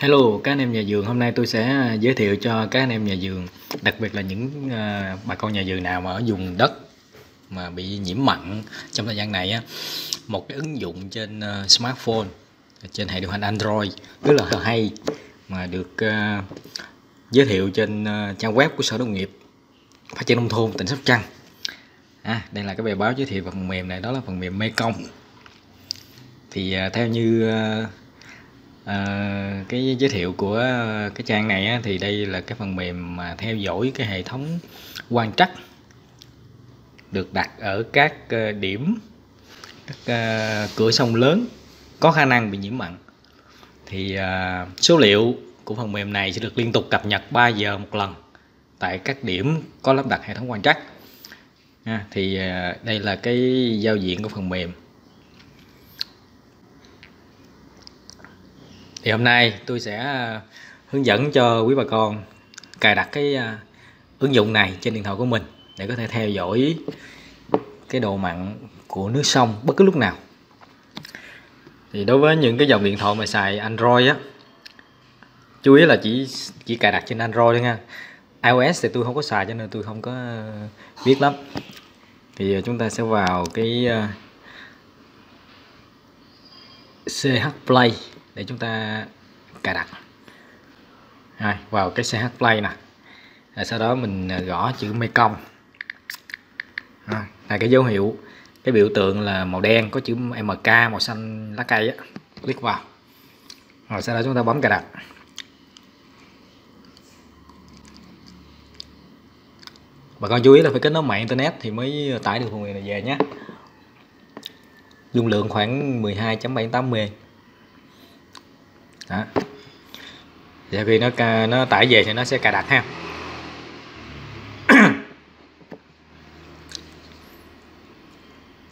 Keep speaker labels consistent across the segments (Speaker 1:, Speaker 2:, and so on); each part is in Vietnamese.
Speaker 1: Hello các anh em nhà vườn, hôm nay tôi sẽ à, giới thiệu cho các anh em nhà vườn, đặc biệt là những uh, bà con nhà vườn nào mà ở vùng đất mà bị nhiễm mặn trong thời gian này á, một cái ứng dụng trên uh, smartphone trên hệ điều hành Android rất là hay mà được uh, giới thiệu trên uh, trang web của Sở Nông nghiệp Phát triển nông thôn tỉnh Sóc Trăng. À, đây là cái bài báo giới thiệu phần mềm này đó là phần mềm Mekong. Thì uh, theo như uh, À, cái giới thiệu của cái trang này á, thì đây là cái phần mềm mà theo dõi cái hệ thống quan trắc được đặt ở các ờ, điểm các uh, cửa sông lớn có khả năng bị nhiễm mặn. Thì uh, số liệu của phần mềm này sẽ được liên tục cập nhật 3 giờ một lần tại các điểm có lắp đặt hệ thống quan trắc. À, thì uh, đây là cái giao diện của phần mềm. Thì hôm nay tôi sẽ à, hướng dẫn cho quý bà con cài đặt cái à, ứng dụng này trên điện thoại của mình để có thể theo dõi cái độ mặn của nước sông bất cứ lúc nào. Thì đối với những cái dòng điện thoại mà xài Android á, chú ý là chỉ chỉ cài đặt trên Android thôi nha. iOS thì tôi không có xài cho nên tôi không có à, biết lắm. Thì chúng ta sẽ vào cái CH Play để chúng ta cài đặt. Rồi, vào cái CH Play nè. Rồi sau đó mình à, gõ chữ Mekong. À, là cái dấu hiệu cái biểu tượng là màu đen có chữ MK màu xanh lá cây á. Click vào. Rồi sau đó chúng ta bấm cài đặt. Bà con chú ý là phải kết nối mạng internet thì mới tải được phần mềm này về nhé. Dung lượng khoảng 12.78 MB đó. Sau khi nó nó tải về thì nó sẽ cài đặt ha.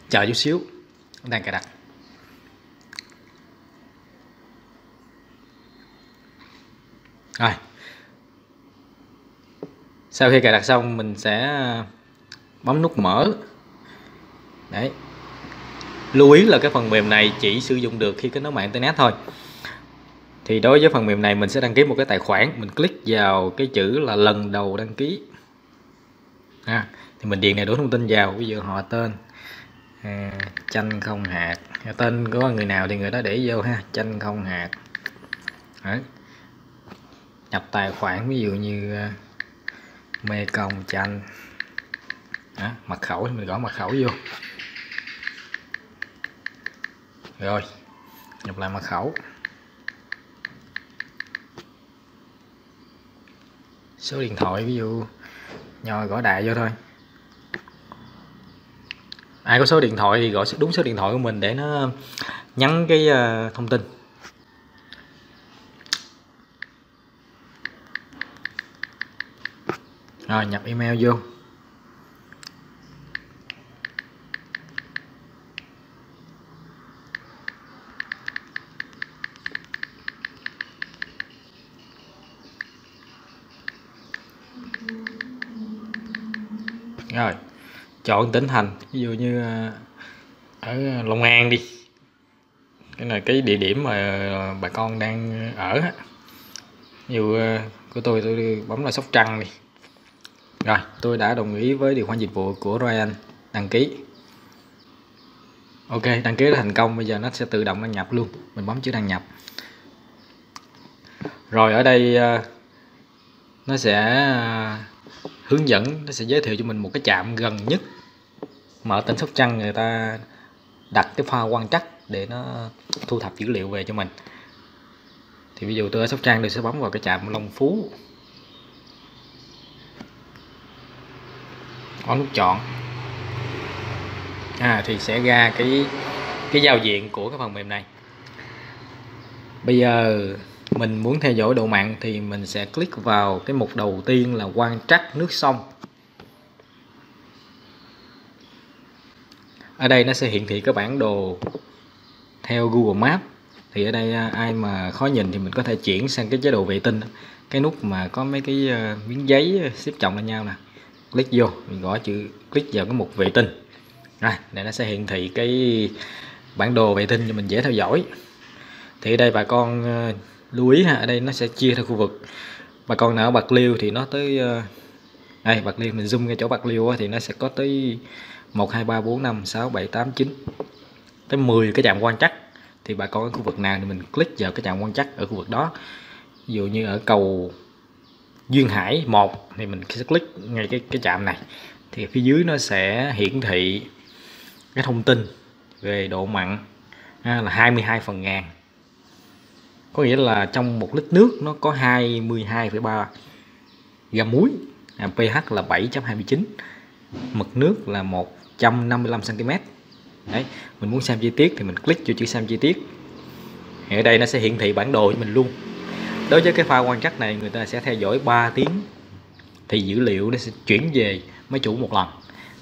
Speaker 1: Chờ chút xíu đang cài đặt. Rồi. Sau khi cài đặt xong, mình sẽ ờ, bấm nút mở. Đấy. Lưu ý là cái phần mềm này chỉ sử dụng được khi kết nối mạng internet thôi thì đối với phần mềm này mình sẽ đăng ký một cái tài khoản. Mình click vào cái chữ là lần đầu đăng ký. À, thì mình điền đầy đủ thông tin vào. Ví dụ họ tên à, chanh không hạt. Tên của người nào thì người đó để vô ha chanh không hạt. Đấy. nhập tài khoản ví dụ như uh, mê công chanh. Đó, mật khẩu thì mình gõ mật khẩu vô. Rồi nhập lại mật khẩu. Số điện thoại ví dụ nhoi gõ đại vô thôi. Ai có số điện thoại thì gọi đúng số điện thoại của mình để nó nhắn cái ờ, thông tin. Rồi, nhập email vô. Rồi, chọn tỉnh thành, ví dụ như ờ, ở Long An đi. Cái là cái địa điểm mà bà con đang ở ví dụ ờ, của tôi tôi bấm là Sóc Trăng đi. Rồi, tôi đã đồng ý với điều khoản dịch vụ của Ryan, đăng ký. Ok, đăng ký thành công, bây giờ nó sẽ tự động đăng nhập luôn. Mình bấm chữ đăng nhập. Rồi, ở đây ờ, nó sẽ à, hướng dẫn nó sẽ giới thiệu cho mình một cái trạm gần nhất mà ở tỉnh Sóc Trăng người ta đặt cái pha quan trắc để nó thu thập dữ liệu về cho mình. Thì ví dụ tôi ở Sóc Trăng tôi sẽ bấm vào cái trạm Long Phú. Có nút chọn. À, thì sẽ ra cái cái giao diện của cái phần mềm này. Bây giờ mình muốn theo dõi độ mặn thì mình sẽ click vào cái mục đầu tiên là quan trắc nước sông. Ở đây nó sẽ hiển thị cái bản đồ theo Google Maps. Thì ở đây à, ai mà khó nhìn thì mình có thể chuyển sang cái chế độ vệ tinh. Cái nút mà có mấy cái à, miếng giấy xếp chồng lên nhau nè. Click vô, mình gõ chữ, click vào cái mục vệ tinh. Rồi để nó sẽ hiển thị cái bản đồ vệ tinh cho mình dễ theo dõi. Thì ở đây bà con à, lưu ý ha ở đây nó sẽ chia theo khu vực. Bà con nào ở bạc liêu thì nó tới ờ, đây bạc liêu mình zoom ngay chỗ bạc liêu thì nó sẽ có tới một hai ba bốn năm sáu bảy tám chín tới 10 cái trạm quan trắc. Thì bà con ở khu vực nào thì mình click vào cái trạm quan trắc ở khu vực đó. Ví dụ như ở cầu Duyên Hải 1 thì mình sẽ click ngay cái cái trạm này. Thì phía dưới nó sẽ hiển thị cái thông tin về độ mặn à, là 22 phần ngàn có nghĩa là trong một lít nước nó có 22,3 gam muối à, pH là 7.29 mực nước là 155 cm đấy mình muốn xem chi tiết thì mình click cho chữ xem chi tiết. Thì ở đây nó sẽ hiển thị bản đồ cho mình luôn. Đối với cái pha quan trắc này người ta sẽ theo dõi 3 tiếng thì dữ liệu nó sẽ chuyển về máy chủ một lần.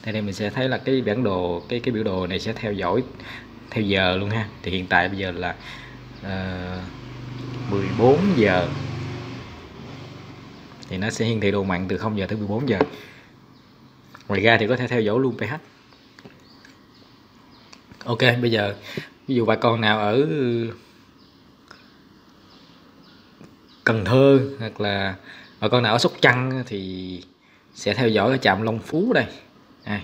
Speaker 1: Thì đây mình sẽ thấy là cái bản đồ cái cái biểu đồ này sẽ theo dõi theo giờ luôn ha. Thì hiện tại bây giờ là uh, 14 giờ. Thì nó sẽ hiển thị độ mặn từ 0 giờ tới 14 giờ. Ngoài ra thì có thể theo dõi luôn pH ok bây giờ ví dụ bà con nào ở Cần Thơ hoặc là bà con nào ở Sóc Trăng thì sẽ theo dõi ở trạm Long Phú đây. À,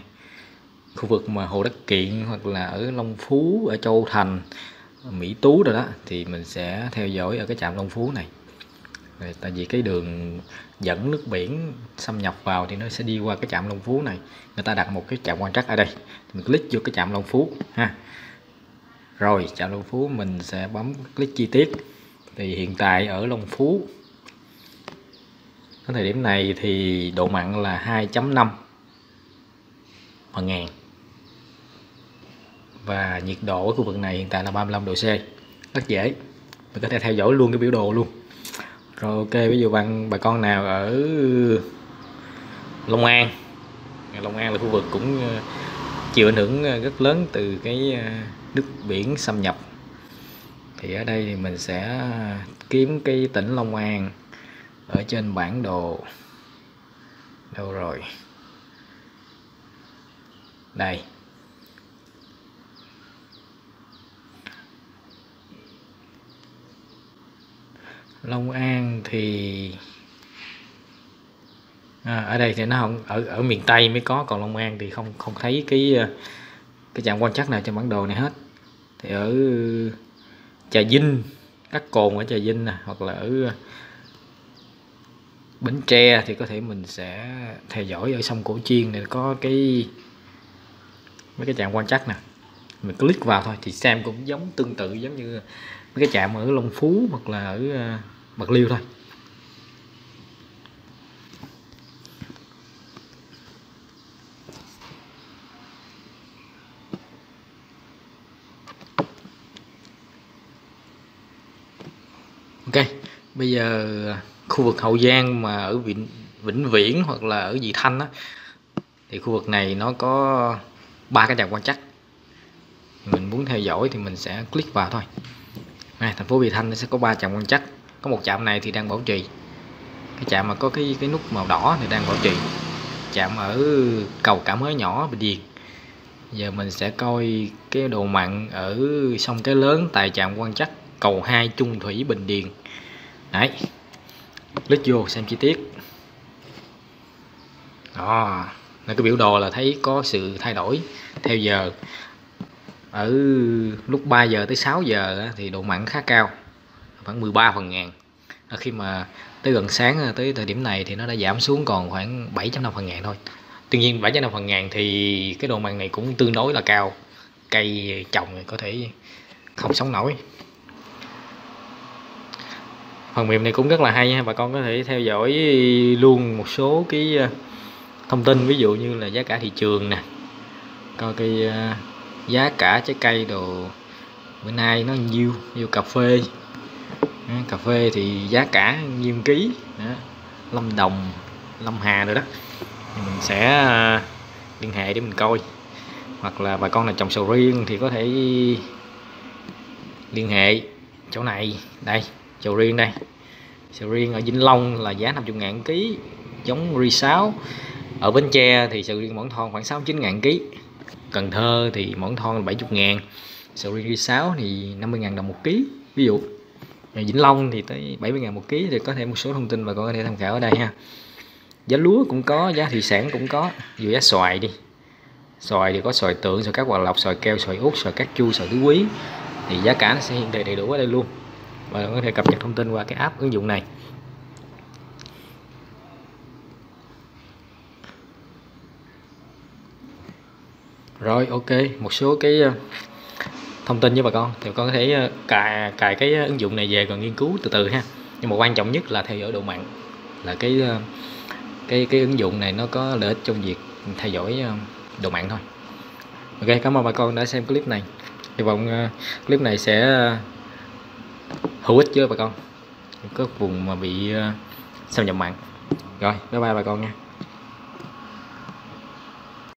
Speaker 1: khu vực mà Hồ Đất Kiện hoặc là ở Long Phú ở Châu Thành Mỹ Tú rồi đó thì mình sẽ theo dõi ở cái trạm Long Phú này. Rồi, tại vì cái đường dẫn nước biển xâm nhập vào thì nó sẽ đi qua cái trạm Long Phú này. Người ta đặt một cái trạm quan trắc ở đây. Mình click vô cái trạm Long Phú ha. Rồi trạm Long Phú mình sẽ bấm click chi tiết. Thì hiện tại ở Long Phú ở thời điểm này thì độ mặn là 2.5 phần ngàn và nhiệt độ ở khu vực này hiện tại là 35 độ C. Rất dễ. Mình có thể theo dõi luôn cái biểu đồ luôn. Rồi, ok, ví dụ bạn, bà con nào ở Long An. Long An là khu vực cũng ờ, chịu ảnh hưởng ờ, rất lớn từ cái ờ, nước biển xâm nhập. Thì ở đây thì mình sẽ kiếm cái tỉnh Long An ở trên bản đồ. Đâu rồi? Đây. Long An thì à, ở đây thì nó không ở ở miền Tây mới có còn Long An thì không không thấy cái ờ, cái trạm quan trắc nào trên bản đồ này hết. Thì ở Trà Vinh các cồn ở Trà Vinh nè hoặc là ở ờ, Bến Tre thì có thể mình sẽ theo dõi ở sông Cổ Chiên này có cái mấy cái trạm quan trắc nè. Mình click vào thôi thì xem cũng giống tương tự giống như mấy cái trạm ở Long Phú hoặc là ở ờ, Bạc Liêu thôi. Ok bây giờ khu vực Hậu Giang mà ở Vĩnh, Vĩnh Viễn hoặc là ở Vị Thanh á thì khu vực này nó có ba cái trạm quan trắc. Mình muốn theo dõi thì mình sẽ click vào thôi. Này, thành phố Vị Thanh nó sẽ có ba trạm quan trắc có một trạm này thì đang bảo trì. Cái trạm mà có cái cái nút màu đỏ thì đang bảo trì. Trạm ở cầu cả mới nhỏ, Bình Điền. Giờ mình sẽ coi cái độ mặn ở sông cái lớn tại trạm quan chắc cầu 2 Trung Thủy, Bình Điền. Đấy. Click vô xem chi tiết. Đó. Là cái biểu đồ là thấy có sự thay đổi theo giờ. Ở lúc 3 giờ tới 6 giờ thì độ mặn khá cao khoảng 13 phần ngàn. Ờ, khi mà tới gần sáng ờ, tới thời điểm này thì nó đã giảm xuống còn khoảng 7.5 phần ngàn thôi. Tuy nhiên 7.5 phần ngàn thì cái độ mặn này cũng tương đối là cao, cây trồng có thể không sống nổi. Phần mềm này cũng rất là hay nha, bà con có thể theo dõi luôn một số cái ờ, thông tin, ví dụ như là giá cả thị trường nè, coi cái giá cả trái cây đồ bữa nay nó nhiêu nhiêu cà phê cà phê thì giá cả nhiêu ký, đó. lâm đồng, lâm hà rồi đó. Mình sẽ à, liên hệ để mình coi. Hoặc là bà con nào trồng sầu riêng thì có thể liên hệ chỗ này, đây, sầu riêng đây. Sầu riêng ở Vĩnh Long là giá 50 ngàn ký, giống ri 6 ở Bến Tre thì sầu riêng mỏng thon khoảng 69 ngàn ký. Cần Thơ thì mỏng thon là 70 ngàn. Sầu riêng ri 6 thì 50 ngàn đồng một ký, ví dụ. Vĩnh Long thì tới 70 ngàn một ký thì có thêm một số thông tin bà con có thể tham khảo ở đây ha. Giá lúa cũng có, giá thủy sản cũng có. Dù giá xoài đi. Xoài thì có xoài tượng, xoài các hoàng lộc, xoài keo, xoài út, xoài cát chu xoài tứ quý. Thì giá cả nó sẽ hiện đầy đầy đủ ở đây luôn. Và có thể cập nhật thông tin qua cái app ứng dụng này. Rồi, ok. Một số cái thông tin với bà con. Thì con có thể ờ, cài cài cái ờ, ứng dụng này về còn nghiên cứu từ từ ha. Nhưng mà quan trọng nhất là theo dõi độ mặn, là cái ờ, cái cái ứng dụng này nó có lợi ích trong việc theo dõi độ mặn thôi. Ok, cảm ơn bà con đã xem clip này. Hy vọng clip này sẽ hữu ích với bà con. Có vùng mà bị xâm nhập mặn. Rồi, bye bye bà con nha.